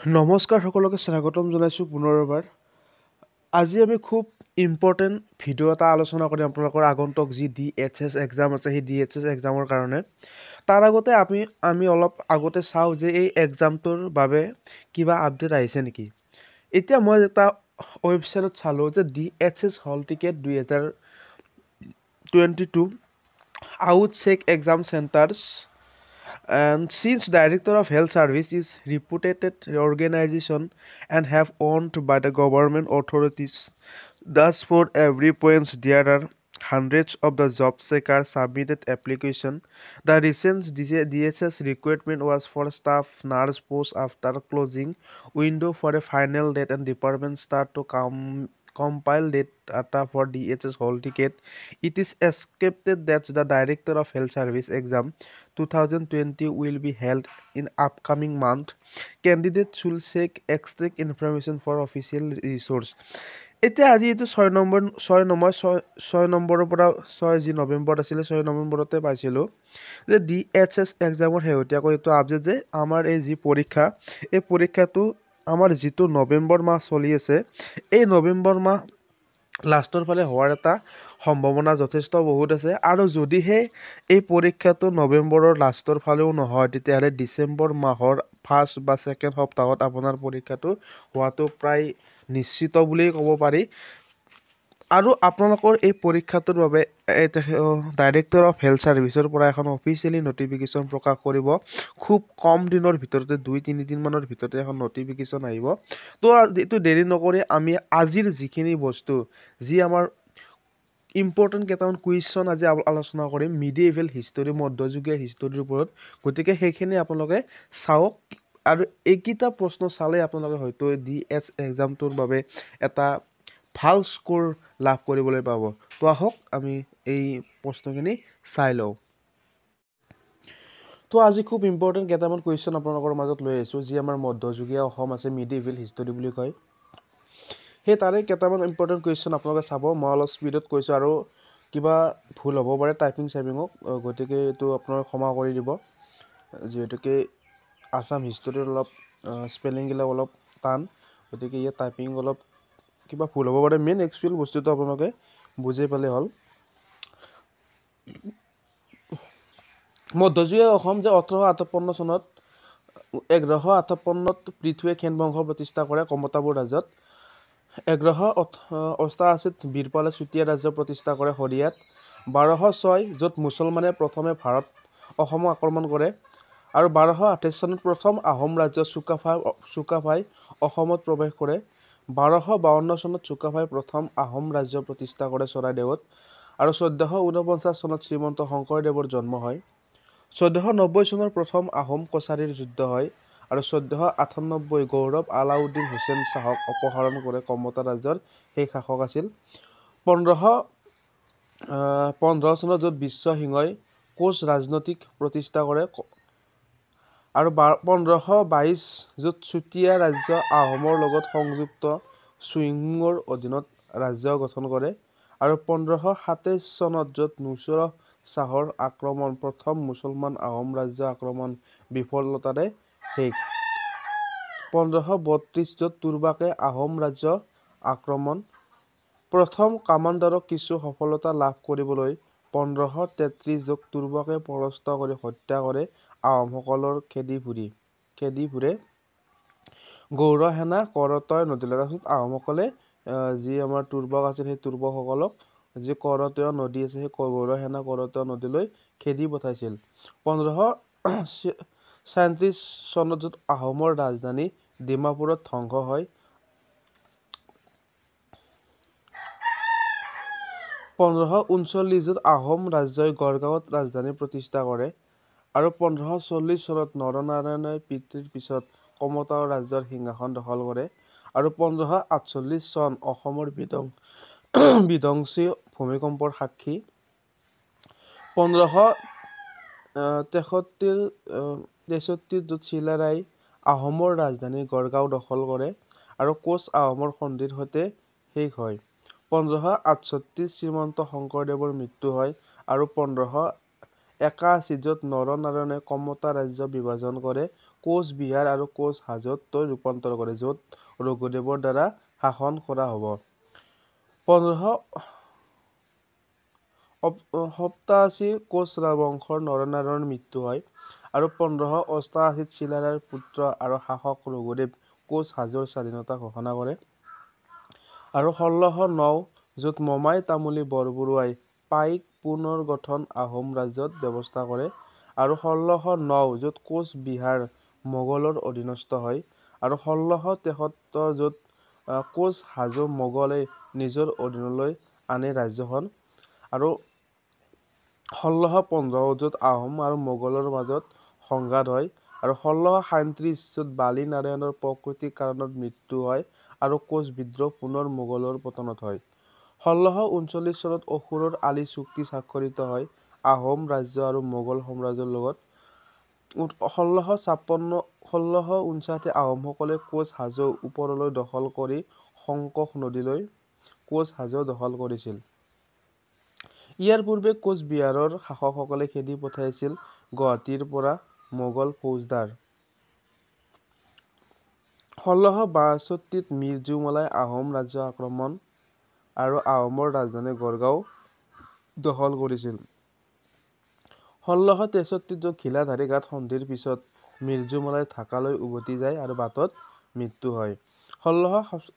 নমস্কাৰ সকলোকে স্বাগতম জনাইছোঁ পুনৰবাৰ আজি আমি খুব ইম্পৰ্টেণ্ট ভিডিঅ' এটা আলোচনা কৰিম আপোনালোকৰ আগন্তুক যি ডি এইচ এছ এক্সাম আছে সেই ডি এইচ এছ এক্সামৰ কাৰণে। তাৰ আগতে আমি আমি অলপ আগতে চাওঁ যে এই এক্সামটোৰ বাবে কিবা আপডেট আহিছে নেকি। এতিয়া মই এটা ৱেবছাইটত চালোঁ যে ডি এইচ এছ হল টিকেট দুহেজাৰ twenty two out check exam centres and since director of health service is reputed organization and have owned by the government authorities thus for every points there are hundreds of the job seekers submitted application the recent dhs recruitment was for staff nurse post after closing window for a final date and department start to come compile data for DHS hall ticket. It is expected that the Director of Health Service exam 2020 will be held in upcoming month. Candidates should check extract information for official resource. এতিয়া আজি এইটো ছয় number ছয় number ছয় ছয় নম্বৰৰ পৰা ছয় যি নৱেম্বৰত আছিলে ছয় নৱেম্বৰতে পাইছিলোঁ যে ডি এইচ এছ এক্সামৰ শেহতীয়াকৈ এইটো আপডেট যে আমাৰ এই যি পৰীক্ষা এই পৰীক্ষাটো আমাৰ যিটো নৱেম্বৰ মাহ চলি আছে এই নৱেম্বৰ মাহ লাষ্টৰ ফালে হোৱাৰ এটা সম্ভাৱনা যথেষ্ট বহুত আছে। আৰু যদিহে এই পৰীক্ষাটো নৱেম্বৰৰ লাষ্টৰ ফালেও নহয় তেতিয়াহ'লে ডিচেম্বৰ মাহৰ ফাৰ্ষ্ট বা ছেকেণ্ড সপ্তাহত আপোনাৰ পৰীক্ষাটো হোৱাটো প্ৰায় নিশ্চিত বুলিয়েই ক'ব পাৰি। আৰু আপোনালোকৰ এই পৰীক্ষাটোৰ বাবে ডাইৰেক্টৰ অফ হেল্থ ছাৰ্ভিচৰ পৰা এখন অফিচিয়েলি নটিফিকেশ্যন প্ৰকাশ কৰিব। খুব কম দিনৰ ভিতৰতে দুই তিনিদিনমানৰ ভিতৰতে এখন নটিফিকেশ্যন আহিব। তো এইটো দেৰি নকৰি আমি আজিৰ যিখিনি বস্তু যি আমাৰ ইম্পৰ্টেণ্ট কেইটামান কুৱেশ্যন আজি আলোচনা কৰিম। মিডিয়েভেল হিষ্টৰী মধ্যযুগীয় হিষ্টৰীৰ ওপৰত। গতিকে সেইখিনি আপোনালোকে চাওক। আৰু এইকেইটা প্ৰশ্ন চালে আপোনালোকে হয়তো ডি এছ এক্সামটোৰ বাবে এটা ভাল স্ক'ৰ লাভ কৰিবলৈ পাব। তো আহক আমি এই প্ৰশ্নখিনি চাই লওঁ। তো আজি খুব ইম্পৰ্টেণ্ট কেইটামান কুৱেশ্যন আপোনালোকৰ মাজত লৈ আহিছোঁ যি আমাৰ মধ্যযুগীয় অসম আছে মিডিভিল হিষ্টৰী বুলি কয়। সেই তাৰে কেইটামান ইম্পৰ্টেণ্ট কুৱেশ্যন আপোনালোকে চাব মই অলপ স্পীডত কৈছোঁ আৰু কিবা ভুল হ'ব পাৰে টাইপিং চাইপিঙক গতিকে এইটো আপোনাৰ ক্ষমা কৰি দিব। যিহেতুকে আছাম হিষ্টৰীৰ অলপ স্পেলিংবিলাক অলপ টান গতিকে ইয়াত টাইপিং অলপ কিবা ভুল হ'ব পাৰে। মেইন একচুৱেল বস্তুটো আপোনালোকে বুজি পালে হ'ল। মধ্যযুগীয় অসম যে ওঠৰশ আঠপন্ন চনত এঘাৰশ আঠপন্নত পৃথ্বীয়ে খেন বংশ প্ৰতিষ্ঠা কৰে কমতাপুৰ ৰাজ্যত। এঘাৰশ অষ্টাশীত বীৰপালে চুতীয়া ৰাজ্য প্ৰতিষ্ঠা কৰে শৰিয়াত বাৰশ ছয় য'ত মুছলমানে প্ৰথমে ভাৰত অসমক আক্ৰমণ কৰে আৰু বাৰশ আঠাইছ চনত প্ৰথম আহোম ৰাজ্য চুকাফা চুকাফাই অসমত প্ৰৱেশ কৰে। বাৰশ বাৱন্ন চনত চুকাফাই প্ৰথম আহোম ৰাজ্য প্ৰতিষ্ঠা কৰে চৰাইদেউত আৰু চৈধ্যশ ঊনপঞ্চাছ চনত শ্ৰীমন্ত শংকৰদেৱৰ জন্ম হয়। চৈধ্যশ নব্বৈ চনৰ প্ৰথম আহোম কছাৰীৰ যুদ্ধ হয়। আৰু চৈধ্যশ আঠান্নব্বৈ গৌৰৱ আলাউদ্দিন হুছেইন শ্বাহক অপহৰণ কৰে কমতা ৰাজ্যৰ সেই শাসক আছিল। পোন্ধৰশ পোন্ধৰ চনত য'ত বিশ্বসিংহই কোচ ৰাজনৈতিক প্ৰতিষ্ঠা কৰে আৰু পোন্ধৰশ বাইছ য'ত চুতীয়া ৰাজ্য আহোমৰ লগত সংযুক্ত চুইঙৰ অধীনত ৰাজ্য গঠন কৰে আৰু পোন্ধৰশ সাতাইছ চনত য'ত নুচৰ শ্বাহৰ আক্ৰমণ প্ৰথম মুছলমান আহোম ৰাজ্য আক্ৰমণ বিফলতাৰে শেষ। পোন্ধৰশ বত্ৰিছ য'ত তুৰ্বাকে আহোম ৰাজ্য আক্ৰমণ। প্ৰথম কামাণ্ডাৰক কিছু সফলতা লাভ কৰিবলৈ পোন্ধৰশ তেত্ৰিছ য'ত তুৰ্বাকে পৰাস্ত কৰি হত্যা কৰে আহোমসকলৰ খেদি ফুৰি খেদি ফুৰে গৌৰ সেনা কৰতয় নদীলৈ। তাৰপিছত আহোমসকলে যি আমাৰ তুৰ্বক আছিল সেই তুৰ্বকসকলক যি কৰতয় নদী আছে সেই গৌৰ সেনা কৰতয় নদীলৈ খেদি পঠাইছিল। পোন্ধৰশ ছয়ত্ৰিছ চনত য'ত আহোমৰ ৰাজধানী ডিমাপুৰত ধ্বংস হয়। পোন্ধৰশ ঊনচল্লিছত আহোম ৰাজ্যই গড়গাঁৱত ৰাজধানী প্ৰতিষ্ঠা কৰে আৰু পোন্ধৰশ চল্লিছ চনত নৰনাৰায়ণৰ পিতৃৰ পিছত কমতাও ৰাজ্যৰ সিংহাসন দখল কৰে আৰু পোন্ধৰশ আঠচল্লিছ চন অসমৰ বিধ্বং বিধ্বংসী ভূমিকম্পৰ সাক্ষী। পোন্ধৰশ তেষষ্ঠিৰ তেষষ্ঠিত য'ত চিলাৰাই আহোমৰ ৰাজধানী গড়গাঁও দখল কৰে আৰু কোচ আহোমৰ সন্ধিৰ সৈতে শেষ হয় পোন্ধৰশ আঠষষ্ঠিত শ্ৰীমন্ত শংকৰদেৱৰ মৃত্যু হয় আৰু পোন্ধৰশ একাশী য'ত নৰনাৰায়ণে কমতা ৰাজ্য বিভাজন কৰে কোচবিহাৰ আৰু কোচহাজোত ৰূপান্তৰ কৰে, য'ত ৰঘুদেৱৰ দ্বাৰা শাসন কৰা হ'ব। পোন্ধৰশ সপ্তাশীত কোচ বংশৰ নৰনাৰায়ণৰ মৃত্যু হয় আৰু পোন্ধৰশ অষ্টাশীত চিলাৰায়ৰ পুত্ৰ আৰু শাসক ৰঘুদেৱে কোচহাজোৰ স্বাধীনতা ঘোষণা কৰে। আৰু ষোল্লশ ন য'ত মোমাই তামুলী বৰবৰুৱাই পাইক পুনৰ্গঠনত আহোম ৰাজ্যৰ ব্যৱস্থা কৰে আৰু ষোল্লশ ন য'ত কোচবিহাৰ মোগলৰ অধীনস্থ হয় আৰু ষোল্লশ তেসত্তৰ য'ত কোচহাজো মোগলে নিজৰ অধীনলৈ আনে ৰাজ্যখন। আৰু ষোল্লশ পোন্ধৰ য'ত আহোম আৰু মোগলৰ মাজত সংঘাত হয় আৰু ষোল্লশ সাতত্ৰিশ য'ত বালি নাৰায়ণৰ প্ৰাকৃতিক কাৰণত মৃত্যু হয় আৰু কোচ বিদ্ৰোহ পুনৰ মোগলৰ পতনত হয়। ষোল্লশ ঊনচল্লিশ চনত অসুৰৰ আলি চুক্তি স্বাক্ষৰিত হয় আহোম ৰাজ্য আৰু মোগল সাম্ৰাজ্যৰ লগত। ষোল্লশ ছাপন্ন ষোল্লশ ঊনষাঠিত আহোমসকলে কোচহাজো ওপৰলৈ দখল কৰি সংকোষ নদীলৈ কোচহাজো দখল কৰিছিল। ইয়াৰ পূৰ্বে কোচবিহাৰৰ শাসকসকলে খেদি পঠিয়াইছিল গুৱাহাটীৰ পৰা মোগল ফৌজদাৰ। ষোল্লশ বাষষ্ঠিত মীৰ জুমলাই আহোম ৰাজ্য আক্ৰমণ আৰু আহোমৰ ৰাজধানী গড়গাঁও দখল কৰিছিল। ষোল্লশ তেষষ্ঠিত য'ত ঘিলাধাৰী ঘাট সন্ধিৰ পিছত মীৰ জুমলাই ঢাকালৈ উভতি যায় আৰু বাটত মৃত্যু হয়। ষোল্লশ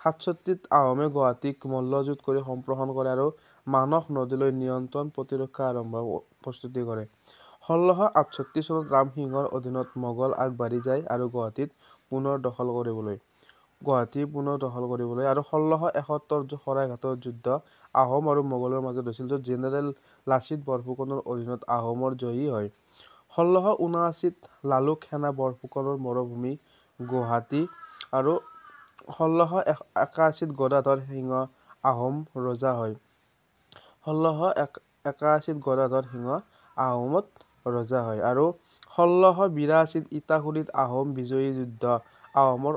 সাতষষ্ঠিত আহোমে গুৱাহাটীক মল্লযুঁজ কৰি সম্প্ৰসাৰণ কৰে আৰু মানস নদীলৈ নিয়ন্ত্ৰণ প্ৰতিৰক্ষা আৰম্ভৰ প্ৰস্তুতি কৰে। ষোল্লশ আঠষষ্ঠি চনত ৰামসিংহৰ অধীনত মোগল আগবাঢ়ি যায় গুৱাহাটী পুনৰ দখল কৰিবলৈ গুৱাহাটী পুনৰ দখল কৰিবলৈ আৰু ষোল্লশ এসত্তৰ শৰাইঘাটৰ যুদ্ধ আহোম আৰু মোগলৰ মাজত হৈছিল য'ত জেনেৰেল লাচিত বৰফুকনৰ অধীনত আহোম জয়ী হয়। ষোল্লশ ঊনআশীত লালুক সেনা বৰফুকনৰ মৰুভূমি গুৱাহাটী আৰু ষোল্লশ একাশীত গদাধৰ সিংহ আহোম ৰজা হয়। ষোল্লশ একাশীত গদাধৰ সিংহ আহোমত ৰজা হয় আৰু ষোল্লশ বিৰাশীত ইটাখুলিত আহোম বিজয়ী যুদ্ধ। আহোমৰ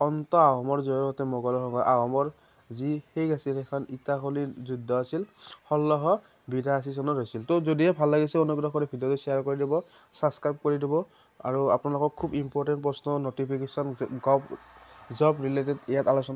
অন্ত আহোমৰ জয়ৰ সৈতে মোগলৰ সংঘাত আহোমৰ যি শেষ আছিল সেইখন ইটাখুলিৰ যুদ্ধ আছিল। ষোল্লশ বিৰাশী চনত হৈছিল। ত' যদিহে ভাল লাগিছে অনুগ্ৰহ কৰি ভিডিঅ'টো শ্বেয়াৰ কৰি দিব ছাবস্ক্ৰাইব কৰি দিব আৰু আপোনালোকক খুব ইম্পৰ্টেণ্ট প্ৰশ্ন নটিফিকেশ্যন জব ৰিলেটেড ইয়াত আলোচনা